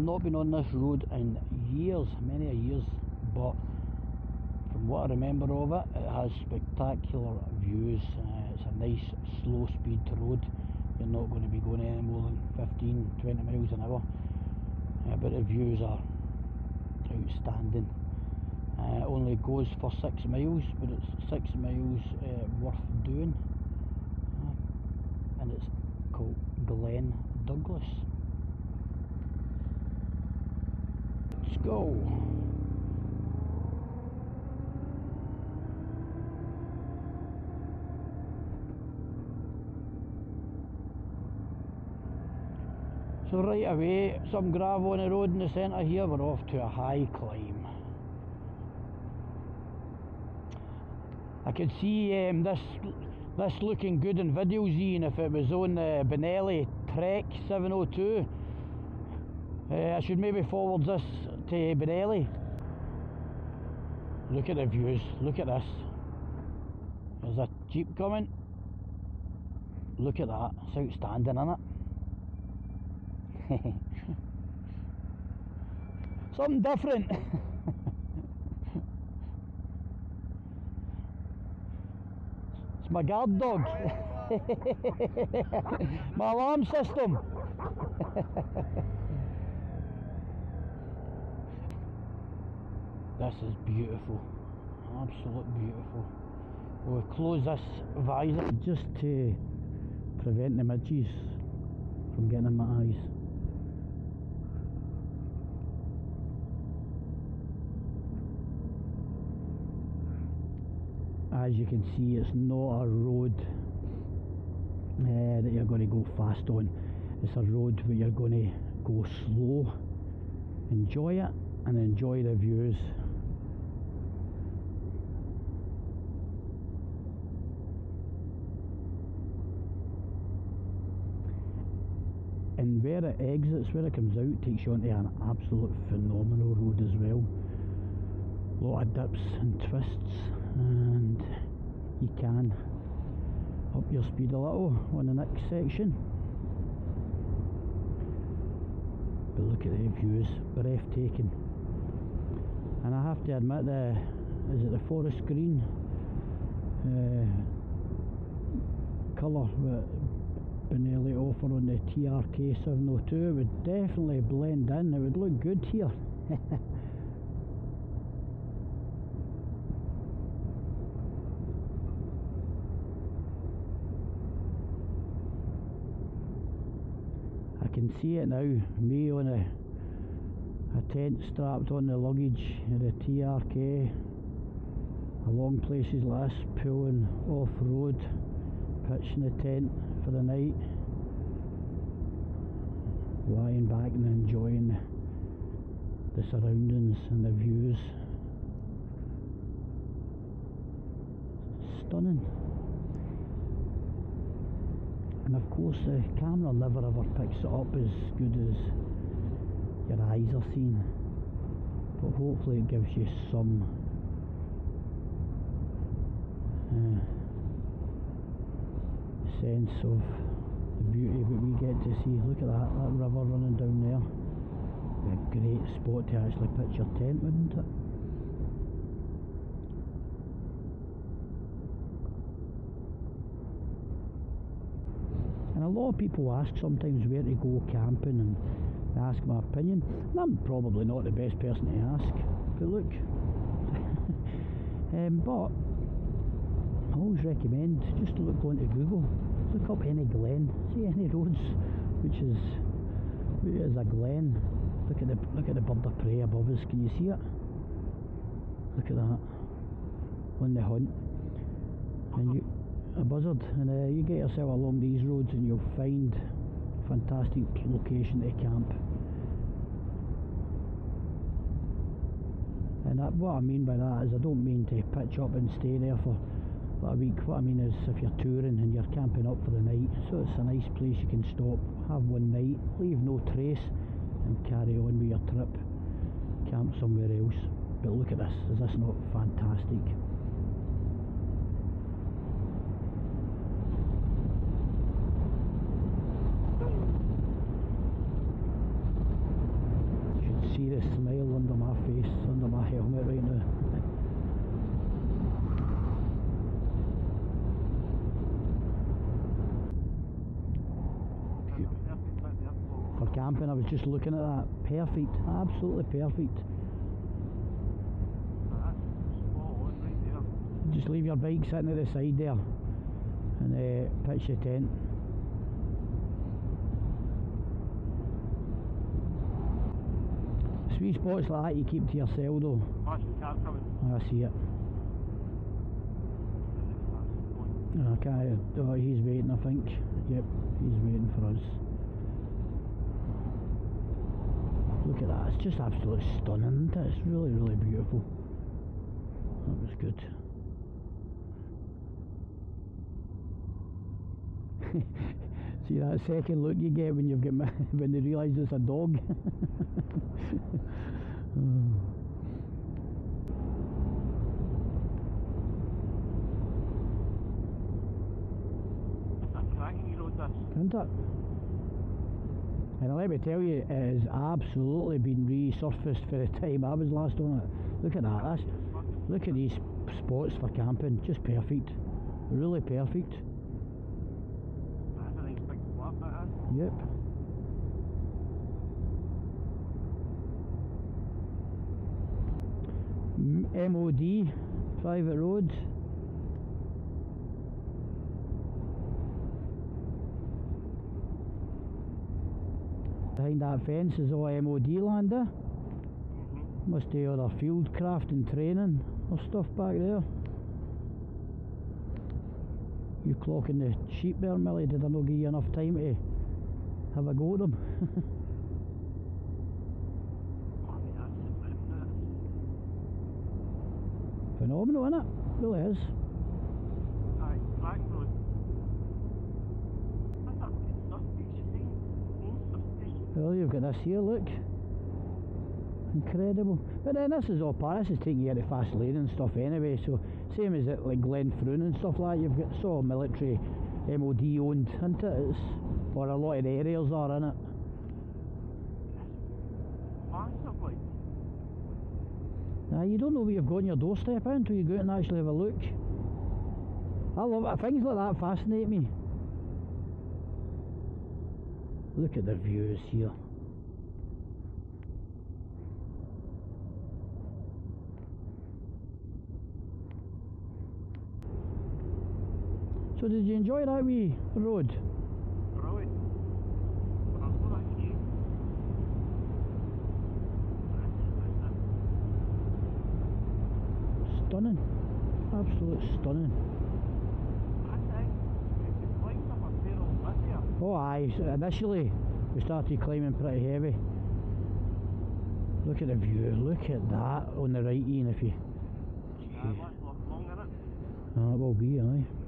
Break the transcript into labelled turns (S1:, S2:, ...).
S1: not been on this road in years, many years, but from what I remember of it, it has spectacular views. Uh, it's a nice slow speed road. You're not going to be going any more than 15, 20 miles an hour. Uh, but the views are outstanding. Uh, only goes for six miles, but it's six miles uh, worth doing. Uh, and it's called Glen Douglas. Let's go. So right away, some gravel on the road in the centre here, we're off to a high climb. I could see um, this this looking good in videos Ian if it was on the Benelli Trek 702. Uh, I should maybe forward this to. Look at the views, look at this. There's a jeep coming. Look at that, it's outstanding isn't it? Something different. it's my guard dog. my alarm system. This is beautiful. Absolute beautiful. We'll close this visor just to prevent the midges from getting in my eyes. as you can see it's not a road uh, that you're going to go fast on it's a road where you're going to go slow enjoy it and enjoy the views and where it exits, where it comes out, takes you onto an absolute phenomenal road as well. A lot of dips and twists and you can up your speed a little on the next section but look at the views breathtaking and I have to admit the is it the forest green uh, colour Benelli offer on the TRK 702 would definitely blend in. It would look good here. I can see it now, me on a, a tent strapped on the luggage in a TRK along places like this, pulling off road, pitching the tent for the night, lying back and enjoying the surroundings and the views. Stunning. And of course the camera never ever picks it up as good as your eyes are seeing. But hopefully it gives you some uh, sense of the beauty that we get to see look at that, that river running down there a great spot to actually pitch your tent wouldn't it And a lot of people ask sometimes where to go camping and ask my opinion. And I'm probably not the best person to ask, but look. um, but I always recommend just to look onto Google, look up any glen, see any roads which is which is a glen. Look at the look at the bird of prey above us. Can you see it? Look at that on the hunt, and you a buzzard and uh, you get yourself along these roads and you'll find fantastic location to camp and that, what I mean by that is I don't mean to pitch up and stay there for a week what I mean is if you're touring and you're camping up for the night so it's a nice place you can stop have one night leave no trace and carry on with your trip. Camp somewhere else. But look at this is this not fantastic see the smile under my face, under my helmet right now. For camping, I was just looking at that. Perfect, absolutely perfect. Just leave your bike sitting at the side there and uh, pitch your tent. Sweet spots like that you keep to yourself though. I see it. Okay, oh, he's waiting I think. Yep, he's waiting for us. Look at that, it's just absolutely stunning, isn't it? It's really, really beautiful. That was good. See that second look you get when you've got when they realise it's a dog. Isn't it? And let me tell you, it has absolutely been resurfaced for the time I was last on it. Look at that, that's, look at these spots for camping, just perfect. Really perfect. Yep. MOD, private road. Behind that fence is all MOD land there. Must be other field craft and training or stuff back there. You clocking the sheep there, Milly? Did I not give you enough time to have a go at them? Phenomenal, isn't it? Really is. Well, you've got this here, look. Incredible. But then this is all part, this is taking you out of Faslane and stuff anyway, so same as it like Glen Fruin and stuff like that, you've got so military MOD owned, isn't it? It's, or a lot of the areas are in it.
S2: Massively.
S1: Now you don't know what you've got on your doorstep until you go out and actually have a look. I love it. Things like that fascinate me. Look at the views here. So did you enjoy that wee road?
S2: Right. Bravo, that's you.
S1: Stunning. Absolute stunning.
S2: I think if you climbed up a fair old bit there,
S1: Oh aye, initially we started climbing pretty heavy. Look at the view, look at that on the right Ian if you...
S2: uh, that's long in it.
S1: Ah, it will be aye.